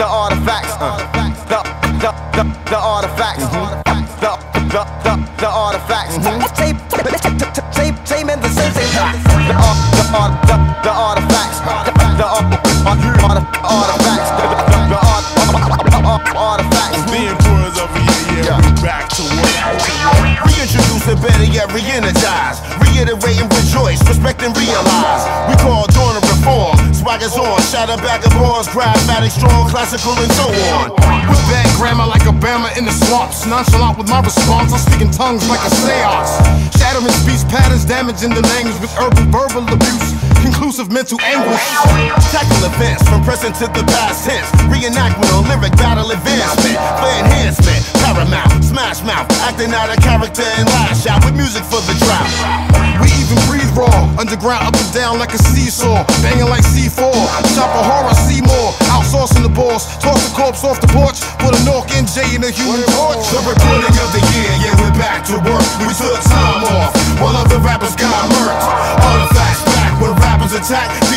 the artifacts, uh, the, the, the, the artifacts, the, the, the, the artifacts. Same, same, same and the same. The, the, the, the artifacts, the, the ar- ar- ar- artifacts, the, the, the ar- ar- ar- artifacts. Being boys over here, yeah, back to work. Reintroduce it better yet re-energize. Reiterate and rejoice, respect and realize. We call a reform. Swaggers on, shatter back of bars, pragmatic, strong, classical, and so on. With bad grammar like Obama in the swamps. Nonchalant with my response, I'm speaking tongues like a seance. Shattering speech patterns, damaging the language with urban verbal abuse. Conclusive mental anguish. Tackle events from present to the past tense. Reenactment on lyric battle advancement. For enhancement, paramount, smash mouth. Acting out a character and lash out with music for the drought. We even breathe raw, underground up and down like a seesaw, banging like C4. Shop a horror, see more, outsourcing the boss. Toss the corpse off the porch, put a Newark NJ in a human torch. The recording of the year, yeah, we're back to work. We took time off while other rappers got murked. Artifacts back when rappers attack.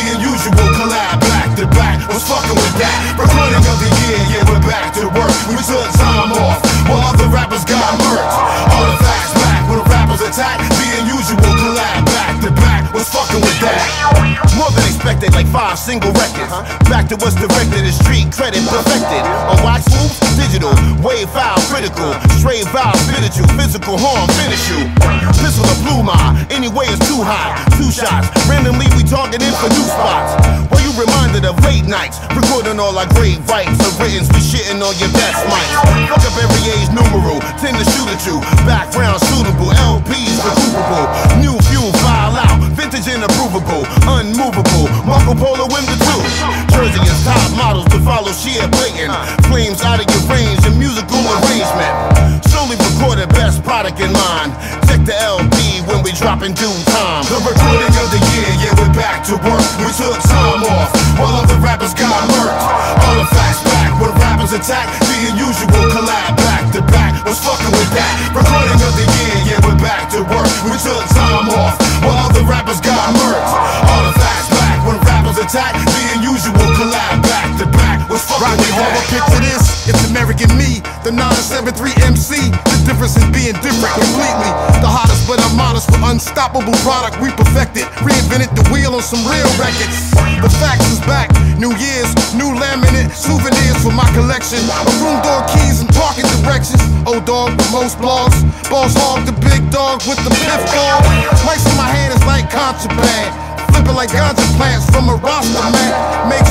Expected, like five single records. Back to what's directed, the street credit perfected. On wax moves, digital, wave file, critical. Straight vowel, spiritual, physical harm, finish you. Pistol or blue mine, anyway it's too high. Two shots, randomly we targeting for new spots. Were you reminded of late nights? Recording all our great rights, or written, we shitting on your best mics. Fuck up every age numeral, tend to shoot at you. Background suitable, LPs recuperable. New sheer. Flames out of your range and musical arrangement. Solely recorded, best product in mind. Check the LP when we drop in due time. The recording of the year, yeah, we're back to work. We took time off while other rappers got murked. Artifacts back when rappers attack. The unusual collab back to back. Was fucking with that. Recording of the year, yeah, we're back to work. We took 973 MC. The difference in being different completely. The hottest, but I'm modest with unstoppable product we perfected. Reinvented the wheel on some real records. The facts is back. New Year's, new laminate, souvenirs for my collection. A room door keys and parking directions. Old dog with most blogs. Boss hog, the big dog with the piff dog. In my hand is like contraband. Flipping like ganja plants from a roster, man. Make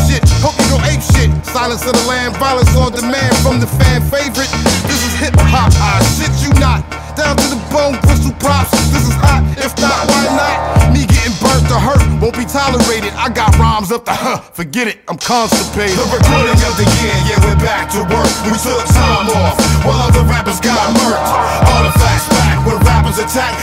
Silence of the land, violence on demand from the fan favorite. This is hip hop, I shit you not. Down to the bone, crystal props. This is hot, if not, why not? Me getting burnt or hurt won't be tolerated. I got rhymes up the huh, forget it, I'm constipated. The recording of the year, yeah, we're back to work. We took time off while other rappers got murked. Artifacts back when rappers attack.